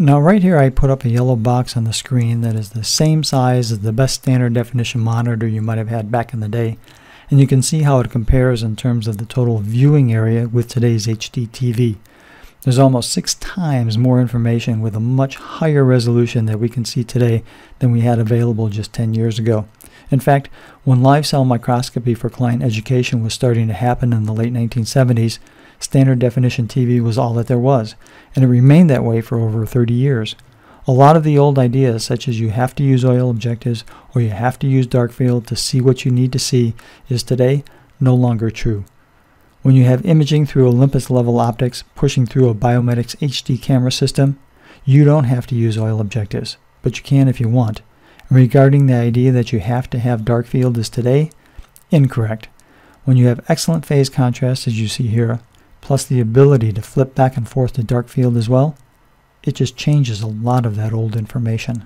Now right here I put up a yellow box on the screen that is the same size as the best standard definition monitor you might have had back in the day and you can see how it compares in terms of the total viewing area with today's HD TV. There's almost six times more information with a much higher resolution that we can see today than we had available just 10 years ago. In fact, when live cell microscopy for client education was starting to happen in the late 1970s, standard definition TV was all that there was, and it remained that way for over 30 years. A lot of the old ideas, such as you have to use oil objectives or you have to use dark field to see what you need to see, is today no longer true. When you have imaging through Olympus level optics pushing through a Biomedx HD camera system, you don't have to use oil objectives, but you can if you want. Regarding the idea that you have to have dark field is today, incorrect. When you have excellent phase contrast as you see here, plus the ability to flip back and forth to dark field as well, it just changes a lot of that old information.